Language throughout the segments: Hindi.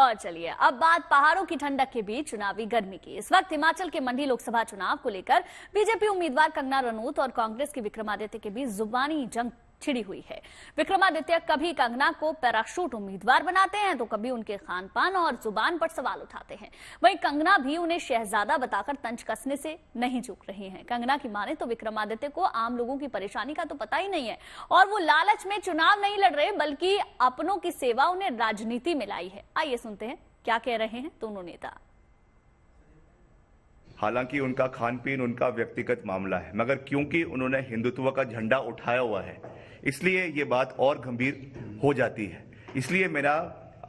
और चलिए, अब बात पहाड़ों की ठंडक के बीच चुनावी गर्मी की। इस वक्त हिमाचल के मंडी लोकसभा चुनाव को लेकर बीजेपी उम्मीदवार कंगना रनौत और कांग्रेस के विक्रमादित्य के बीच जुबानी जंग छिड़ी हुई है। विक्रमादित्य कभी कंगना को पैराशूट उम्मीदवार बनाते हैं तो कभी उनके खान पान और ज़ुबान पर सवाल उठाते हैं। वहीं कंगना भी उन्हें शहजादा बताकर तंज कसने से नहीं चूक रही हैं। कंगना की माने तो विक्रमादित्य को आम लोगों की परेशानी का तो पता ही नहीं है। और वो लालच में चुनाव नहीं लड़ रहे, बल्कि अपनों की सेवा उन्हें राजनीति में लाई है। आइए सुनते हैं, क्या कह रहे हैं दोनों नेता। हालाँकि उनका खान पीन उनका व्यक्तिगत मामला है, मगर क्योंकि उन्होंने हिंदुत्व का झंडा उठाया हुआ है, इसलिए ये बात और गंभीर हो जाती है। इसलिए मेरा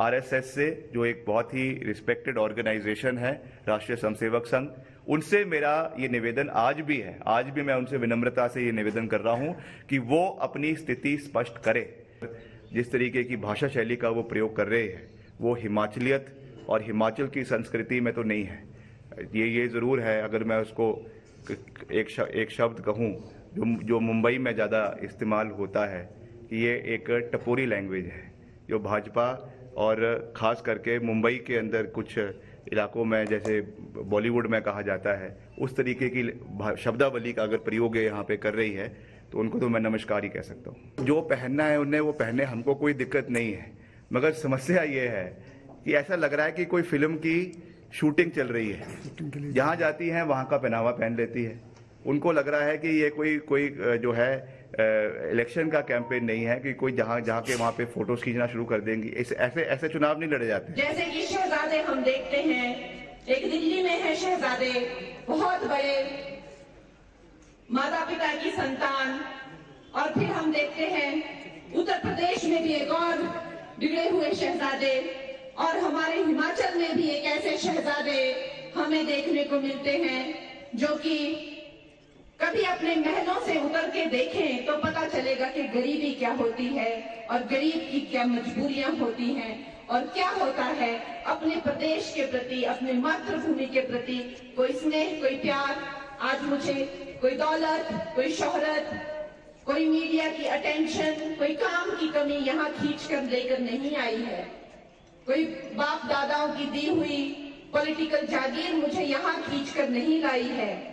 आरएसएस से, जो एक बहुत ही रिस्पेक्टेड ऑर्गेनाइजेशन है, राष्ट्रीय स्वयंसेवक संघ, उनसे मेरा ये निवेदन आज भी है, आज भी मैं उनसे विनम्रता से ये निवेदन कर रहा हूँ कि वो अपनी स्थिति स्पष्ट करे। जिस तरीके की भाषा शैली का वो प्रयोग कर रहे हैं, वो हिमाचलियत और हिमाचल की संस्कृति में तो नहीं है ये ये ज़रूर है, अगर मैं उसको एक एक शब्द कहूँ, जो जो मुंबई में ज़्यादा इस्तेमाल होता है, कि ये एक टपोरी लैंग्वेज है, जो भाजपा और ख़ास करके मुंबई के अंदर कुछ इलाकों में, जैसे बॉलीवुड में कहा जाता है, उस तरीके की शब्दावली का अगर प्रयोग यहाँ पे कर रही है तो उनको तो मैं नमस्कार ही कह सकता हूँ। जो पहनना है उन्हें, वो पहने हमको कोई दिक्कत नहीं है, मगर समस्या ये है कि ऐसा लग रहा है कि कोई फ़िल्म की शूटिंग चल रही है। जहाँ जाती हैं वहाँ का पहनावा पहन लेती है। उनको लग रहा है कि ये कोई कोई जो है इलेक्शन का कैंपेन नहीं है कि कोई जहाँ जहाँ के वहाँ पे फ़ोटोज़ खींचना शुरू कर देंगी। इस, ऐसे ऐसे चुनाव नहीं लड़े जाते। जैसे कि शहजादे हम देखते हैं एक दिल्ली में है शहजादे बहुत बड़े माता पिता की संतान। और फिर हम देखते हैं उत्तर प्रदेश में भी एक और बिगड़े हुए शहजादे। और हमारे हिमाचल में भी एक ऐसे शहजादे हमें देखने को मिलते हैं, जो कि कभी अपने महलों से उतर के देखें तो पता चलेगा कि गरीबी क्या होती है और गरीब की क्या मजबूरियाँ होती हैं और क्या होता है अपने प्रदेश के प्रति, अपने मातृभूमि के प्रति, कोई स्नेह, कोई प्यार, आज मुझे कोई दौलत, कोई शोहरत, कोई मीडिया की अटेंशन कोई काम की कमी यहाँ खींच कर लेकर नहीं आई है। कोई बाप दादाओं की दी हुई पॉलिटिकल जागीर मुझे यहाँ खींचकर नहीं लाई है।